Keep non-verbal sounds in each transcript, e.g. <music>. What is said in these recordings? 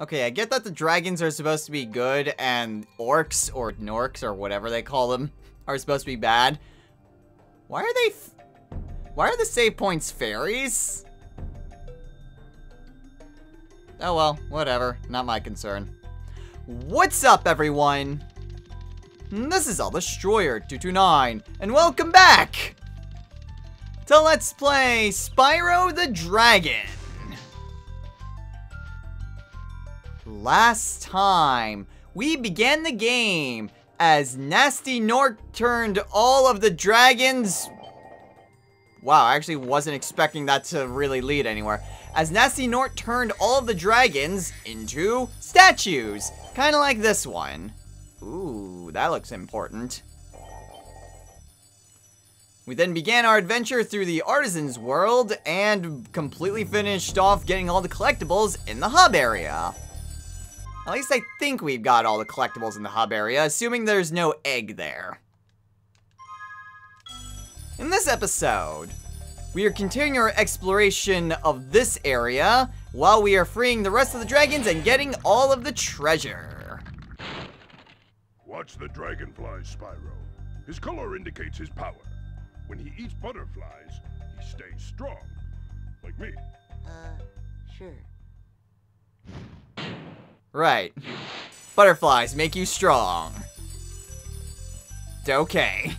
Okay, I get that the dragons are supposed to be good and orcs or gnorcs or whatever they call them are supposed to be bad. Why are they... Why are the save points fairies? Oh well, whatever. Not my concern. What's up, everyone? This is All Destroyer 229, and welcome back to Let's Play Spyro the Dragon. Last time, we began the game as Gnasty Gnorc turned all of the dragons... Wow, I actually wasn't expecting that to really lead anywhere. As Gnasty Gnorc turned all of the dragons into statues. Kind of like this one. Ooh, that looks important. We then began our adventure through the Artisan's World and completely finished off getting all the collectibles in the hub area. At least I think we've got all the collectibles in the hub area, assuming there's no egg there. In this episode, we are continuing our exploration of this area while we are freeing the rest of the dragons and getting all of the treasure. Watch the dragonfly, Spyro. His color indicates his power. When he eats butterflies, he stays strong. Like me. Uh, sure. Right. Butterflies make you strong. Okay.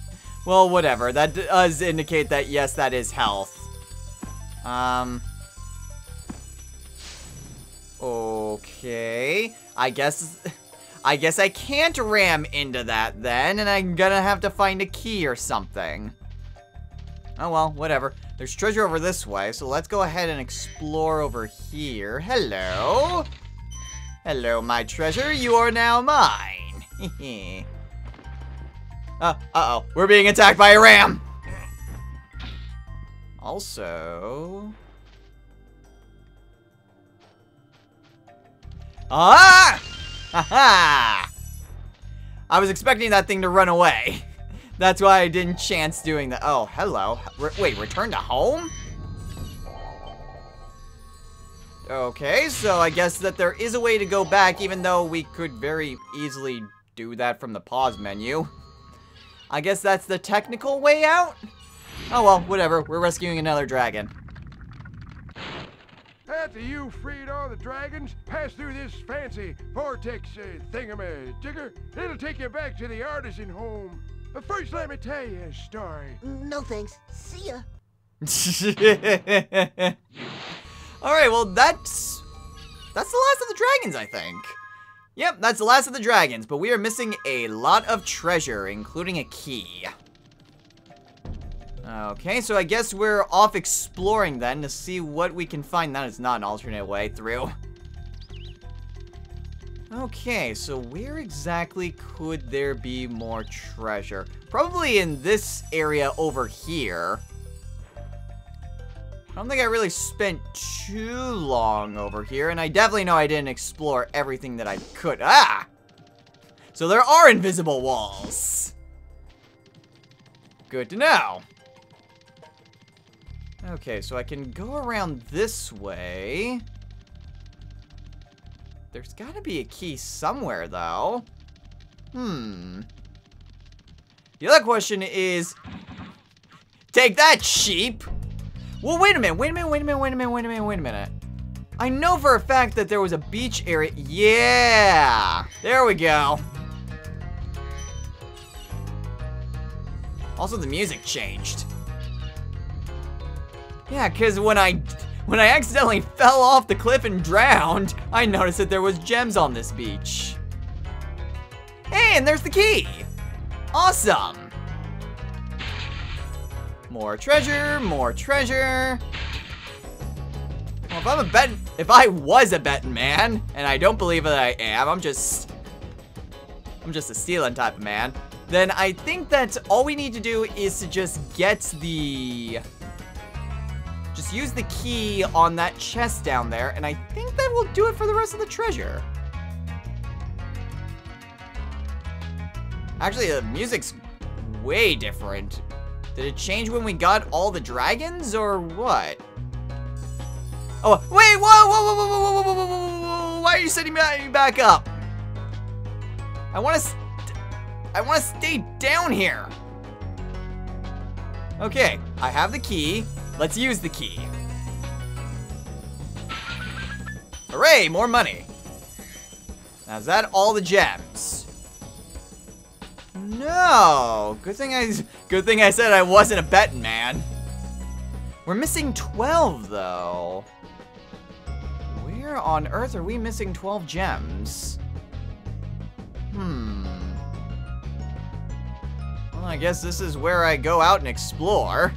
Well, whatever. That does indicate that, yes, that is health. Um... Okay. I guess... I guess I can't ram into that then, and I'm gonna have to find a key or something. Oh well, whatever. There's treasure over this way, so let's go ahead and explore over here. Hello? Hello, my treasure. You are now mine. <laughs> uh, uh-oh. We're being attacked by a ram. Also... Ah! Ha <laughs> ha! I was expecting that thing to run away. <laughs> That's why I didn't chance doing that. Oh, hello. Re wait, return to home? Okay, so I guess that there is a way to go back, even though we could very easily do that from the pause menu. I guess that's the technical way out? Oh well, whatever. We're rescuing another dragon. After you freed all the dragons, pass through this fancy vortex uh, thingamajigger. It'll take you back to the artisan home. But first, let me tell you a story. No thanks. See ya. <laughs> Alright, well, that's... That's the last of the dragons, I think. Yep, that's the last of the dragons, but we are missing a lot of treasure, including a key. Okay, so I guess we're off exploring then to see what we can find. That is not an alternate way through. Okay, so where exactly could there be more treasure? Probably in this area over here. I don't think I really spent too long over here, and I definitely know I didn't explore everything that I could. Ah! So there are invisible walls. Good to know. Okay, so I can go around this way. There's gotta be a key somewhere, though. Hmm. The other question is... Take that, sheep! Well, wait a minute, wait a minute, wait a minute, wait a minute, wait a minute, wait a minute. I know for a fact that there was a beach area. Yeah! There we go. Also, the music changed. Yeah, because when I when I accidentally fell off the cliff and drowned, I noticed that there was gems on this beach. Hey, and there's the key! Awesome! More treasure, more treasure. Well, if I'm a bet, if I was a betting man, and I don't believe that I am, I'm just, I'm just a stealing type of man, then I think that all we need to do is to just get the, just use the key on that chest down there, and I think that will do it for the rest of the treasure. Actually, the music's way different. Did it change when we got all the dragons, or what? Oh, wait, whoa, whoa, whoa, whoa, whoa, whoa, whoa, whoa, whoa, why are you me back up? I want to... I want to stay down here. Okay, I have the key. Let's use the key. Hooray, more money. Now, is that all the gems? No. Good thing I good thing I said I wasn't a betting man. We're missing 12 though. Where on earth are we missing 12 gems? Hmm. Well, I guess this is where I go out and explore.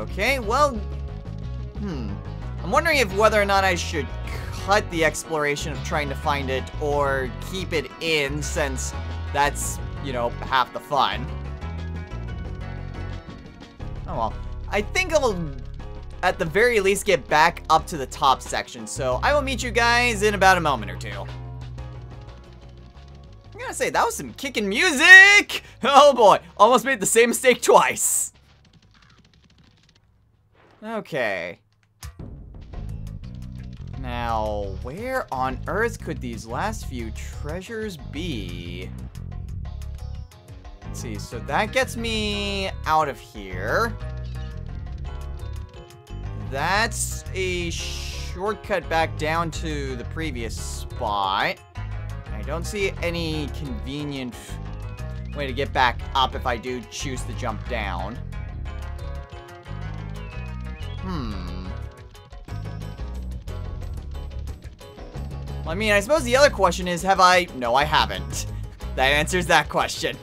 Okay, well, hmm. I'm wondering if whether or not I should cut the exploration of trying to find it or keep it in since that's, you know, half the fun. Oh well. I think I'll, at the very least, get back up to the top section, so I will meet you guys in about a moment or two. I'm gonna say, that was some kicking music! Oh boy, almost made the same mistake twice. Okay. Now, where on earth could these last few treasures be? Let's see, so that gets me out of here. That's a shortcut back down to the previous spot. I don't see any convenient way to get back up if I do choose to jump down. I mean, I suppose the other question is, have I... No, I haven't. That answers that question.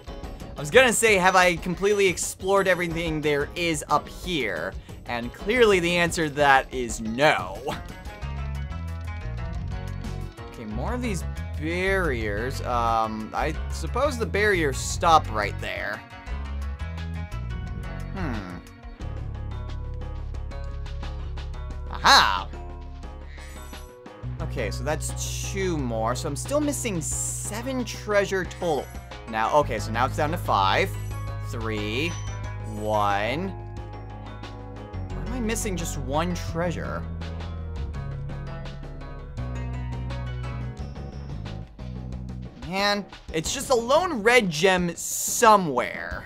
I was gonna say, have I completely explored everything there is up here? And clearly the answer to that is no. Okay, more of these barriers. Um, I suppose the barriers stop right there. Hmm. Aha! Okay, so that's two more. So I'm still missing seven treasure total. Now, okay, so now it's down to five, three, one. Why am I missing just one treasure? Man, it's just a lone red gem somewhere.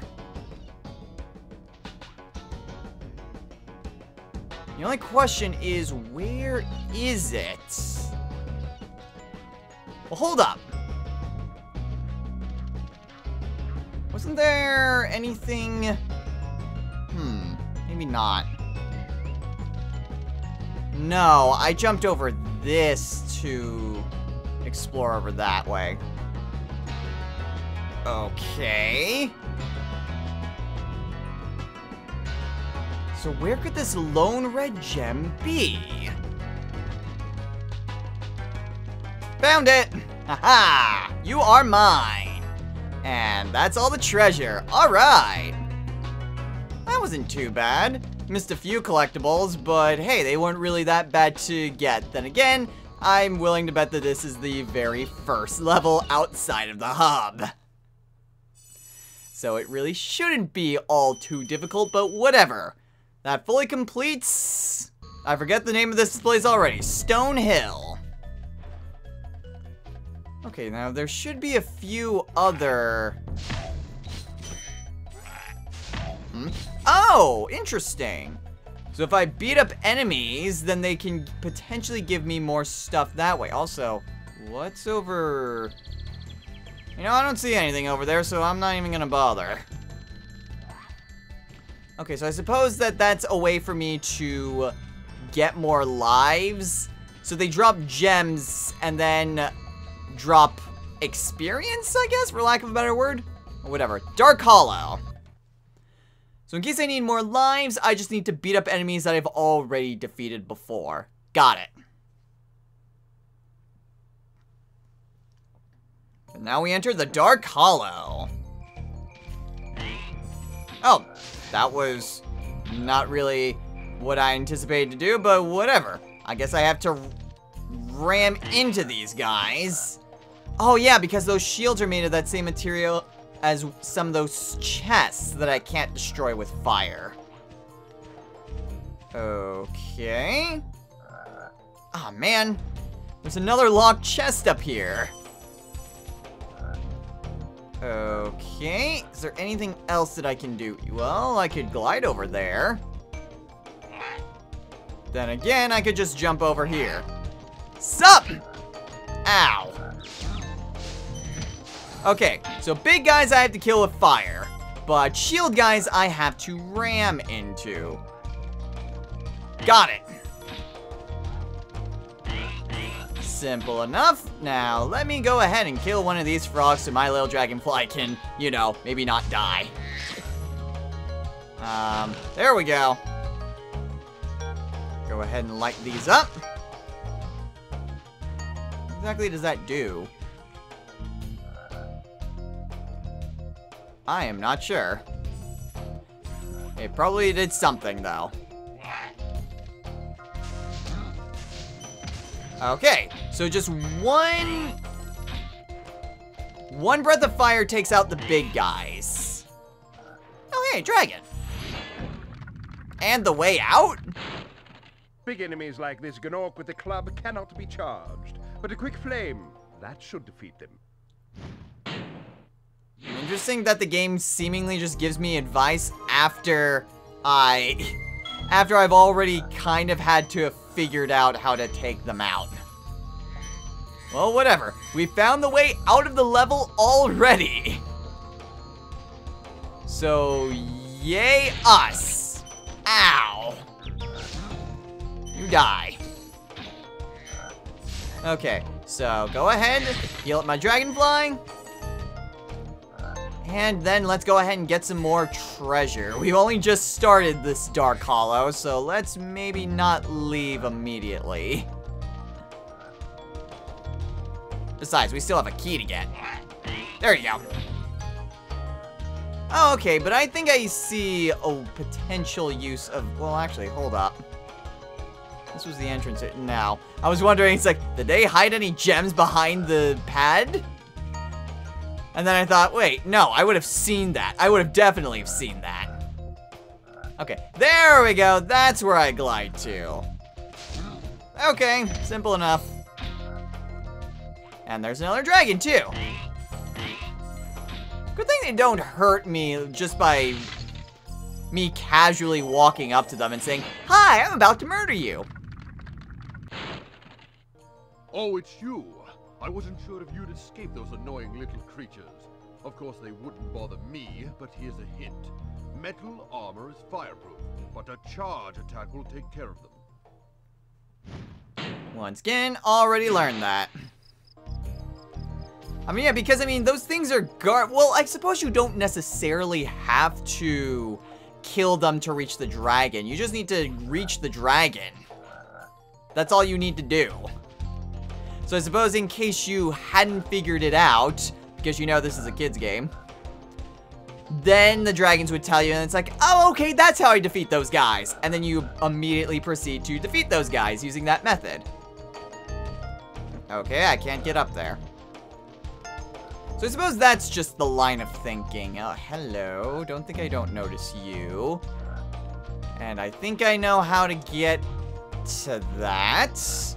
The only question is, where is it? Well, hold up. Wasn't there anything... Hmm, maybe not. No, I jumped over this to explore over that way. Okay. So where could this lone red gem be? Found it! Haha! You are mine! And that's all the treasure. Alright! That wasn't too bad. Missed a few collectibles, but hey, they weren't really that bad to get. Then again, I'm willing to bet that this is the very first level outside of the hub. So it really shouldn't be all too difficult, but whatever. That fully completes... I forget the name of this place already. Stone Hill. Okay, now there should be a few other... Hmm? Oh, interesting. So if I beat up enemies, then they can potentially give me more stuff that way. Also, what's over... You know, I don't see anything over there, so I'm not even gonna bother. Okay, so I suppose that that's a way for me to get more lives. So they drop gems and then drop experience, I guess, for lack of a better word? Or whatever. Dark Hollow. So in case I need more lives, I just need to beat up enemies that I've already defeated before. Got it. And now we enter the Dark Hollow. Oh, that was not really what I anticipated to do, but whatever. I guess I have to ram into these guys. Oh yeah, because those shields are made of that same material as some of those chests that I can't destroy with fire. Okay. Ah, oh, man. There's another locked chest up here. Okay, is there anything else that I can do? Well, I could glide over there. Then again, I could just jump over here. Sup! Ow. Okay, so big guys I have to kill with fire. But shield guys I have to ram into. Got it. Simple enough. Now, let me go ahead and kill one of these frogs so my little dragonfly can, you know, maybe not die. Um, there we go. Go ahead and light these up. What exactly does that do? I am not sure. It probably did something, though. Okay, so just one... One breath of fire takes out the big guys. Oh, hey, dragon. And the way out? Big enemies like this Gnorc with the club cannot be charged, but a quick flame, that should defeat them. Interesting that the game seemingly just gives me advice after I... After I've already kind of had to have figured out how to take them out. Well, whatever. We found the way out of the level already. So, yay us. Ow. You die. Okay, so go ahead, heal up my dragonfly. And then let's go ahead and get some more treasure. We've only just started this Dark Hollow, so let's maybe not leave immediately. Besides, we still have a key to get. There you go. Oh, okay, but I think I see a potential use of... Well, actually, hold up. This was the entrance now. I was wondering, it's like, did they hide any gems behind the pad? And then I thought, wait, no, I would have seen that. I would have definitely seen that. Okay, there we go. That's where I glide to. Okay, simple enough. And there's another dragon, too. Good thing they don't hurt me just by me casually walking up to them and saying, Hi, I'm about to murder you. Oh, it's you. I wasn't sure if you'd escape those annoying little creatures. Of course, they wouldn't bother me, but here's a hint. Metal armor is fireproof, but a charge attack will take care of them. Once again, already learned that. I mean, yeah, because, I mean, those things are gar- Well, I suppose you don't necessarily have to kill them to reach the dragon. You just need to reach the dragon. That's all you need to do. So I suppose in case you hadn't figured it out, because you know this is a kid's game, then the dragons would tell you, and it's like, oh, okay, that's how I defeat those guys. And then you immediately proceed to defeat those guys using that method. Okay, I can't get up there. So I suppose that's just the line of thinking. Oh, hello. Don't think I don't notice you. And I think I know how to get to that.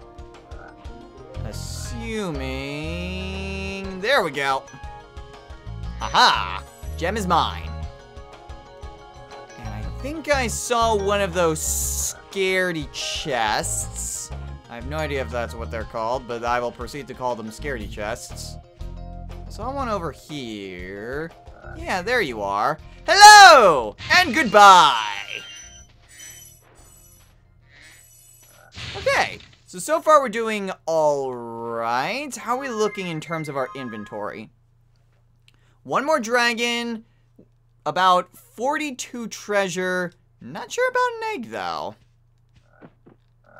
Assuming... There we go. Aha! Gem is mine. And I think I saw one of those scaredy chests. I have no idea if that's what they're called, but I will proceed to call them scaredy chests. Someone over here. Yeah, there you are. Hello! And goodbye! Okay, so, so far we're doing alright. How are we looking in terms of our inventory? One more dragon, about 42 treasure. Not sure about an egg, though.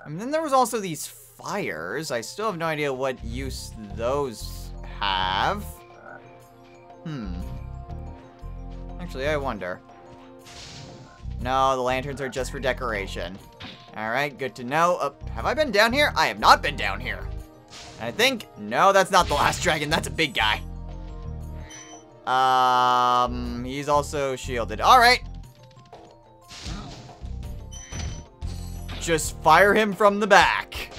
And then there was also these fires. I still have no idea what use those have. Hmm. Actually, I wonder. No, the lanterns are just for decoration. Alright, good to know. Uh, have I been down here? I have not been down here. I think, no, that's not the last dragon. That's a big guy. Um, he's also shielded. Alright. Just fire him from the back.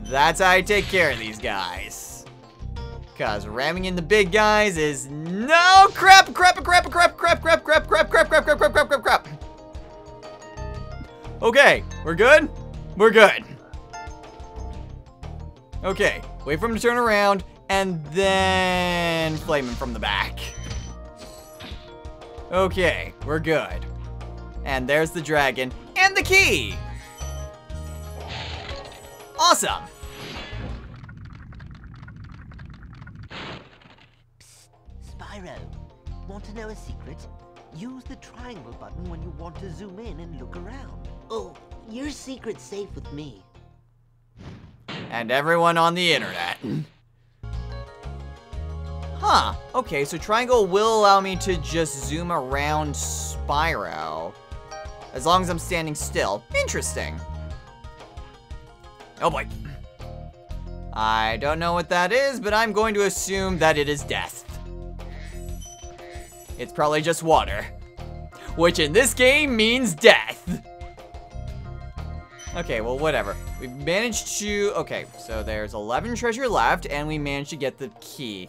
That's how I take care of these guys. Cause ramming in the big guys is no crap, crap, crap, crap, crap, crap, crap, crap, crap, crap, crap, crap, crap, crap, crap. Okay, we're good? We're good. Okay, wait for him to turn around, and then flame him from the back. Okay, we're good. And there's the dragon, and the key! Awesome! Spyro, want to know a secret? Use the triangle button when you want to zoom in and look around. Oh, your secret's safe with me. And everyone on the internet. Huh, okay, so triangle will allow me to just zoom around Spyro. As long as I'm standing still. Interesting. Oh boy. I don't know what that is, but I'm going to assume that it is death. It's probably just water. Which in this game means death. Okay, well, whatever. We've managed to... Okay, so there's 11 treasure left, and we managed to get the key.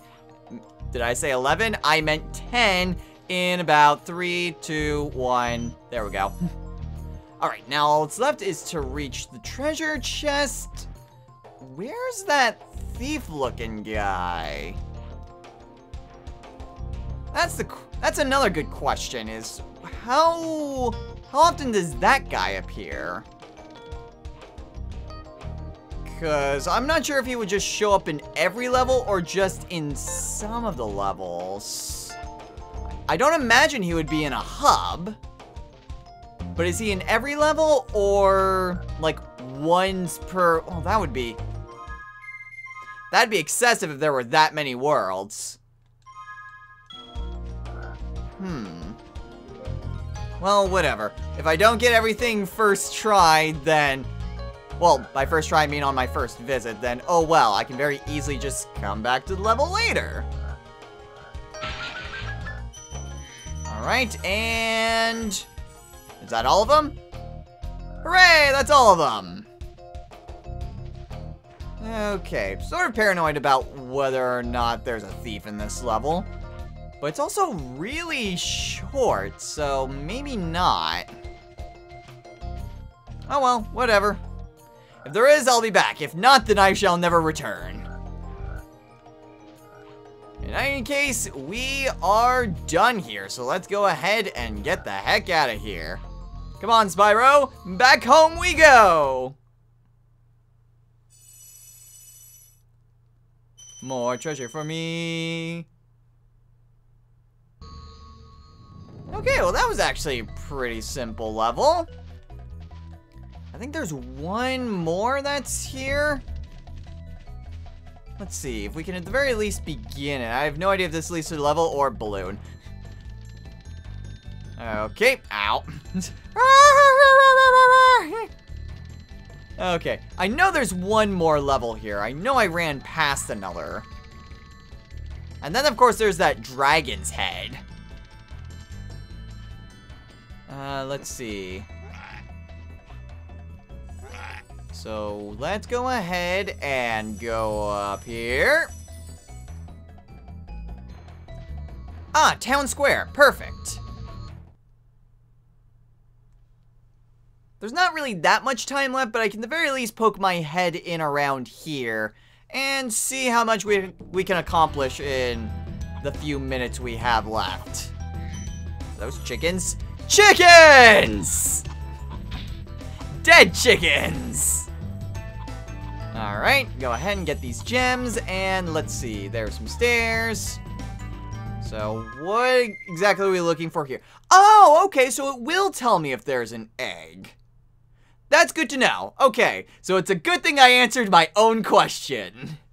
Did I say 11? I meant 10 in about 3, 2, 1. There we go. <laughs> Alright, now all that's left is to reach the treasure chest. Where's that thief-looking guy? That's the that's another good question is how how often does that guy appear? Cause I'm not sure if he would just show up in every level or just in some of the levels. I don't imagine he would be in a hub. But is he in every level or like once per oh that would be That'd be excessive if there were that many worlds. Hmm. Well, whatever. If I don't get everything first try, then... Well, by first try I mean on my first visit, then oh well, I can very easily just come back to the level later. Alright, and... Is that all of them? Hooray, that's all of them! Okay, sort of paranoid about whether or not there's a thief in this level. But it's also really short, so maybe not. Oh well, whatever. If there is, I'll be back. If not, then I shall never return. In any case, we are done here, so let's go ahead and get the heck out of here. Come on, Spyro. Back home we go! More treasure for me. Okay, well that was actually a pretty simple level. I think there's one more that's here. Let's see, if we can at the very least begin it. I have no idea if this leads to level or balloon. Okay, ow. <laughs> okay, I know there's one more level here. I know I ran past another. And then, of course, there's that dragon's head. Uh, let's see. So, let's go ahead and go up here. Ah, Town Square. Perfect. There's not really that much time left, but I can at the very least poke my head in around here and see how much we, we can accomplish in the few minutes we have left. Those chickens. Chickens! Dead chickens! Alright, go ahead and get these gems, and let's see, there's some stairs. So, what exactly are we looking for here? Oh, okay, so it will tell me if there's an egg. That's good to know. Okay, so it's a good thing I answered my own question. <laughs>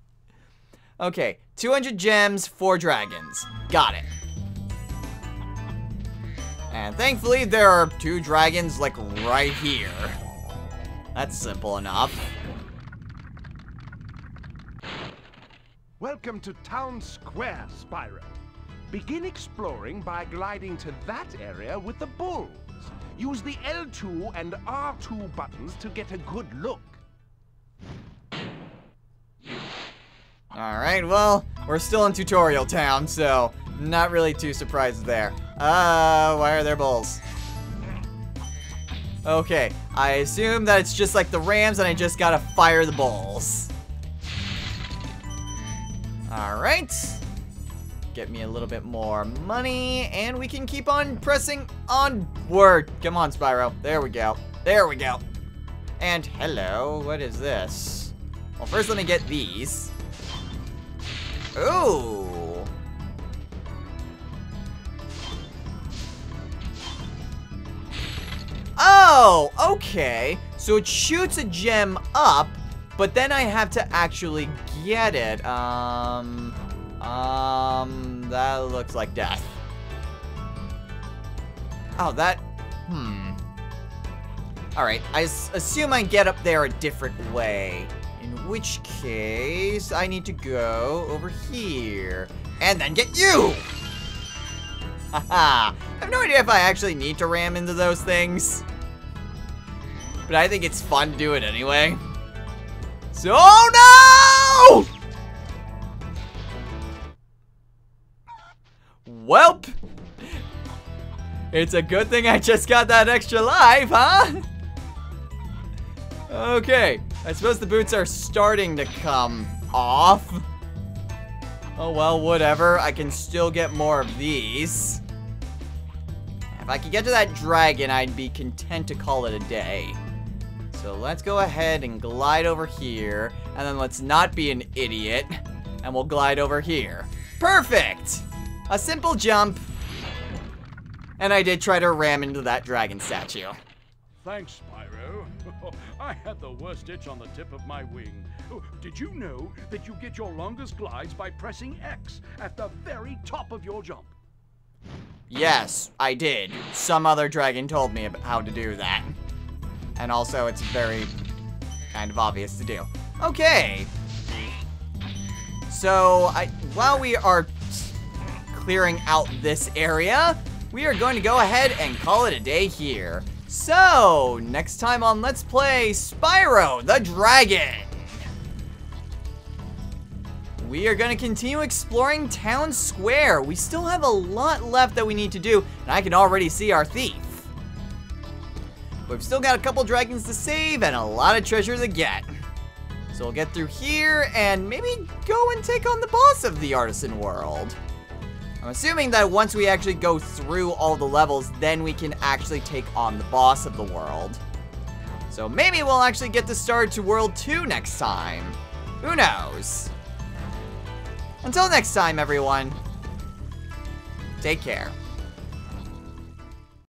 Okay, 200 gems, 4 dragons. Got it. And thankfully, there are two dragons, like, right here. That's simple enough. Welcome to Town Square, Spyro. Begin exploring by gliding to that area with the bulls. Use the L2 and R2 buttons to get a good look. Alright, well, we're still in Tutorial Town, so not really too surprised there. Uh, why are there bulls? Okay, I assume that it's just like the Rams and I just gotta fire the bulls. Alright. Get me a little bit more money, and we can keep on pressing onward. Come on, Spyro. There we go. There we go. And hello, what is this? Well, first let me get these. Ooh. Oh, okay. So it shoots a gem up, but then I have to actually get it. Um, um, that looks like death. Oh, that, hmm. Alright, I assume I get up there a different way. In which case, I need to go over here. And then get you! Haha. I have no idea if I actually need to ram into those things. But I think it's fun to do it anyway. So, oh no! Welp. It's a good thing I just got that extra life, huh? Okay, I suppose the boots are starting to come off. Oh well, whatever. I can still get more of these. If I could get to that dragon, I'd be content to call it a day. So let's go ahead and glide over here. And then let's not be an idiot. And we'll glide over here. Perfect! A simple jump. And I did try to ram into that dragon statue. Thanks, Spyro. <laughs> I had the worst itch on the tip of my wing. Did you know that you get your longest glides by pressing X at the very top of your jump? Yes, I did. Some other dragon told me about how to do that. And also, it's very kind of obvious to do. Okay. So, I, while we are clearing out this area, we are going to go ahead and call it a day here. So, next time on Let's Play Spyro the Dragon. We are going to continue exploring Town Square. We still have a lot left that we need to do, and I can already see our thief. We've still got a couple dragons to save and a lot of treasure to get. So we'll get through here and maybe go and take on the boss of the Artisan World. I'm assuming that once we actually go through all the levels, then we can actually take on the boss of the world. So maybe we'll actually get to start to World 2 next time. Who knows? Until next time, everyone. Take care.